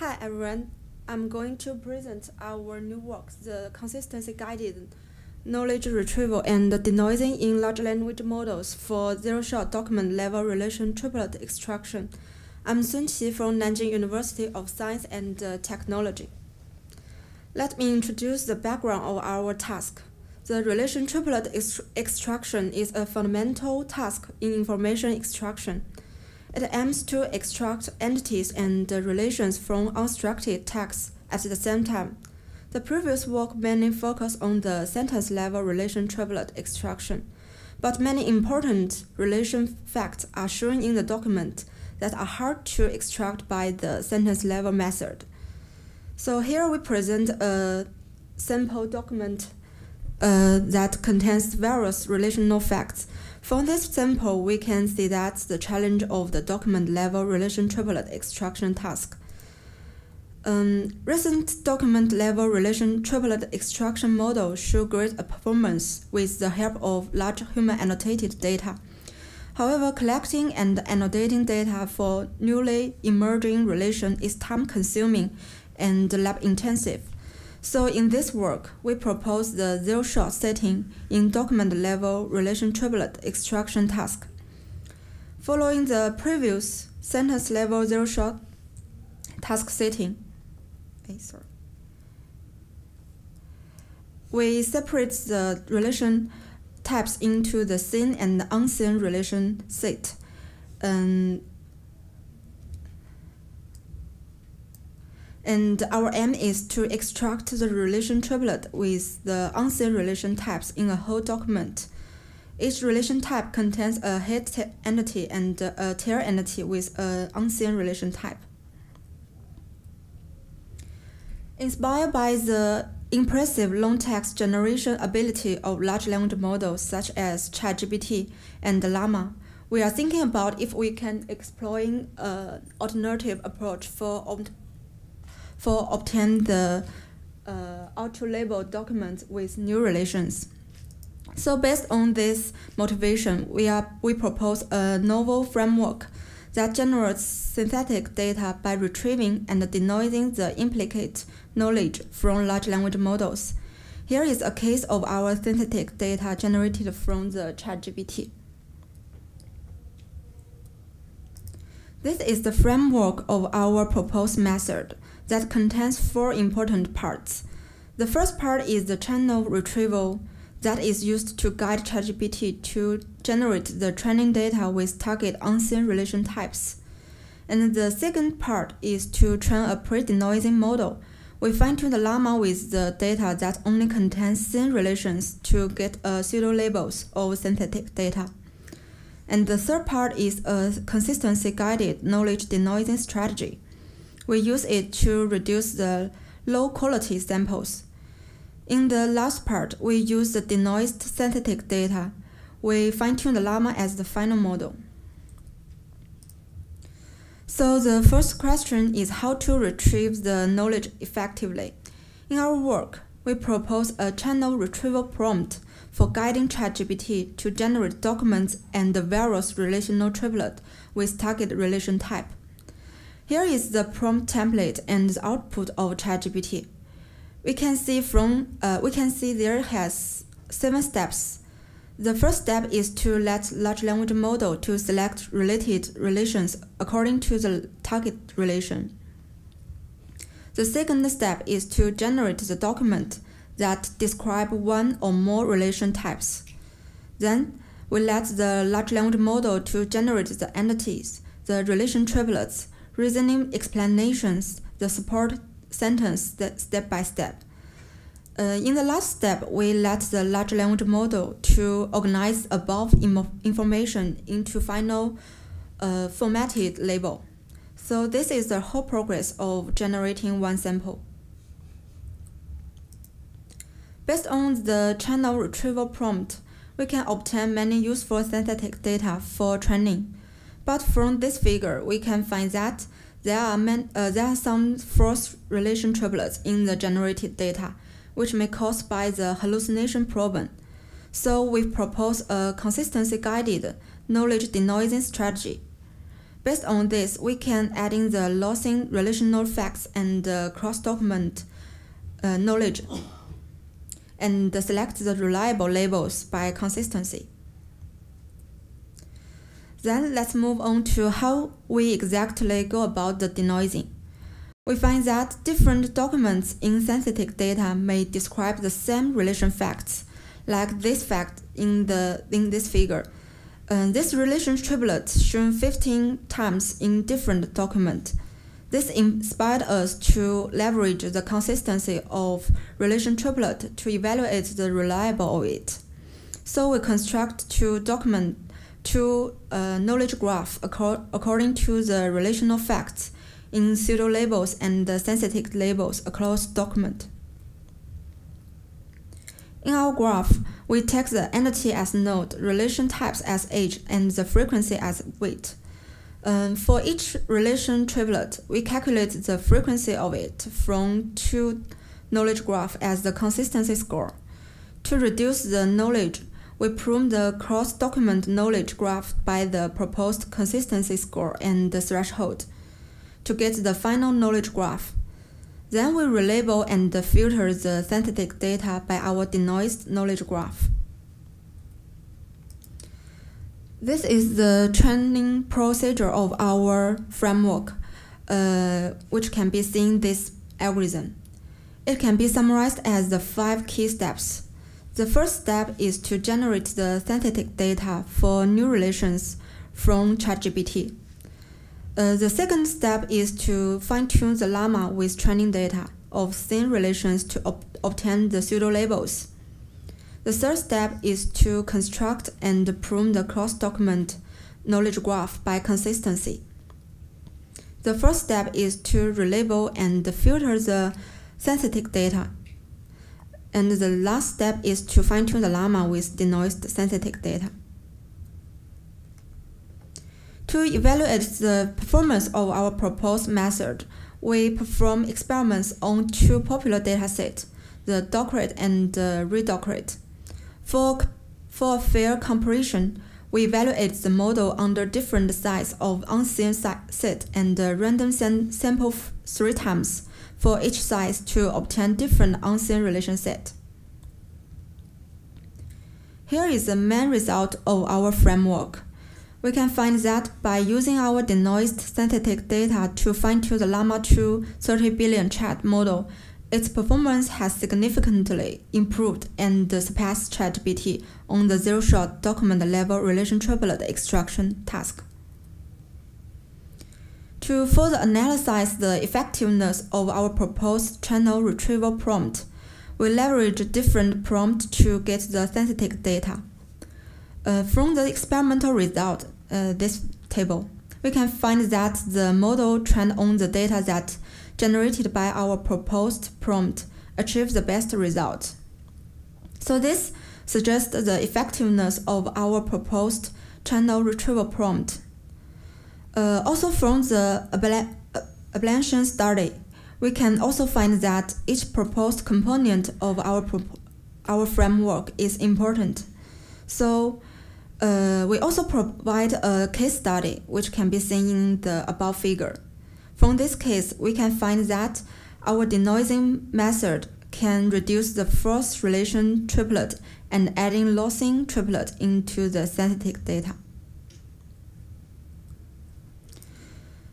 Hi everyone, I'm going to present our new work, the consistency guided knowledge retrieval and denoising in large language models for zero-shot document level relation triplet extraction. I'm Sun Qi from Nanjing University of Science and uh, Technology. Let me introduce the background of our task. The relation triplet extraction is a fundamental task in information extraction. It aims to extract entities and relations from unstructured text at the same time. The previous work mainly focused on the sentence level relation triplet extraction, but many important relation facts are shown in the document that are hard to extract by the sentence level method. So here we present a sample document that contains various relational facts from this sample, we can see that the challenge of the document level relation triplet extraction task. Um, recent document level relation triplet extraction models show great performance with the help of large human annotated data. However, collecting and annotating data for newly emerging relation is time consuming and lab intensive. So in this work, we propose the zero-shot setting in document level relation triplet extraction task. Following the previous sentence level zero-shot task setting, sorry. we separate the relation types into the seen and unseen relation set. Um, And our aim is to extract the relation triplet with the unseen relation types in a whole document. Each relation type contains a head entity and a tail entity with an unseen relation type. Inspired by the impressive long text generation ability of large language models such as ChatGPT and Llama, we are thinking about if we can exploring an alternative approach for for obtain the uh, auto-label document with new relations. So based on this motivation, we, are, we propose a novel framework that generates synthetic data by retrieving and denoising the implicate knowledge from large language models. Here is a case of our synthetic data generated from the ChatGPT. This is the framework of our proposed method that contains four important parts. The first part is the chain-of-retrieval that is used to guide ChatGPT to generate the training data with target unseen relation types. And the second part is to train a pre-denoising model. We fine-tune the llama with the data that only contains seen relations to get a pseudo-labels of synthetic data. And the third part is a consistency-guided knowledge denoising strategy we use it to reduce the low quality samples. In the last part, we use the denoised synthetic data. We fine-tune the llama as the final model. So the first question is how to retrieve the knowledge effectively. In our work, we propose a chain-of-retrieval prompt for guiding ChatGPT to generate documents and the various relational triplet with target relation type. Here is the prompt template and the output of ChatGPT. We can see from uh, we can see there has seven steps. The first step is to let large language model to select related relations according to the target relation. The second step is to generate the document that describe one or more relation types. Then we let the large language model to generate the entities, the relation triplets, reasoning explanations, the support sentence step by step. Uh, in the last step, we let the large language model to organize above information into final uh, formatted label. So this is the whole progress of generating one sample. Based on the chain-of-retrieval prompt, we can obtain many useful synthetic data for training. But from this figure, we can find that there are, man, uh, there are some false relation triplets in the generated data, which may cause by the hallucination problem. So we propose a consistency-guided knowledge denoising strategy. Based on this, we can add in the lossing relational facts and uh, cross-document uh, knowledge and select the reliable labels by consistency. Then let's move on to how we exactly go about the denoising. We find that different documents in synthetic data may describe the same relation facts, like this fact in, the, in this figure. Uh, this relation triplet shown 15 times in different documents. This inspired us to leverage the consistency of relation triplet to evaluate the reliable of it. So we construct two document two uh, knowledge graph according to the relational facts in pseudo labels and the synthetic labels across document. In our graph, we take the entity as node, relation types as age, and the frequency as weight. Um, for each relation triplet, we calculate the frequency of it from two knowledge graph as the consistency score. To reduce the knowledge, we prune the cross-document knowledge graph by the proposed consistency score and the threshold to get the final knowledge graph. Then we relabel and filter the synthetic data by our denoised knowledge graph. This is the training procedure of our framework, uh, which can be seen this algorithm. It can be summarized as the five key steps. The first step is to generate the synthetic data for new relations from ChatGPT. Uh, the second step is to fine-tune the llama with training data of thin relations to ob obtain the pseudo-labels. The third step is to construct and prune the cross-document knowledge graph by consistency. The first step is to relabel and filter the synthetic data. And the last step is to fine-tune the llama with denoised synthetic data. To evaluate the performance of our proposed method, we perform experiments on two popular datasets, the DocRED and the Re-DocRED. For, for fair comparison, we evaluate the model under different sizes of unseen set and random sam sample three times for each size to obtain different unseen relation set. Here is the main result of our framework. We can find that by using our denoised synthetic data to fine-tune the Llama 2 30 billion chat model, its performance has significantly improved and surpassed ChatGPT on the zero-shot document level relation triplet extraction task. To further analyze the effectiveness of our proposed chain-of-retrieval prompt, we leverage different prompts to get the synthetic data. Uh, from the experimental result, uh, this table, we can find that the model trained on the data that generated by our proposed prompt achieves the best result. So this suggests the effectiveness of our proposed chain-of-retrieval prompt. Uh, also from the ablation study, we can also find that each proposed component of our, our framework is important. So uh, we also provide a case study which can be seen in the above figure. From this case, we can find that our denoising method can reduce the force relation triplet and adding lossing triplet into the synthetic data.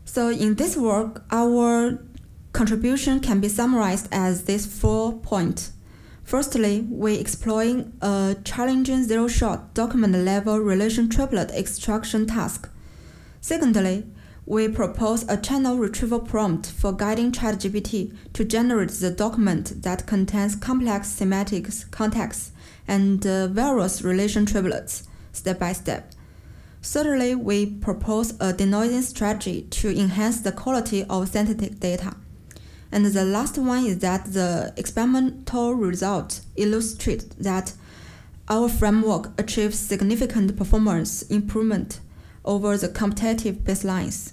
So in this work, our contribution can be summarized as these four points. Firstly, we exploring a challenging zero-shot document-level relation triplet extraction task. Secondly, we propose a chain-of-retrieval prompt for guiding ChatGPT to generate the document that contains complex semantic contexts and uh, various relation triplets, step by step. Thirdly, we propose a denoising strategy to enhance the quality of synthetic data. And the last one is that the experimental results illustrate that our framework achieves significant performance improvement over the competitive baselines.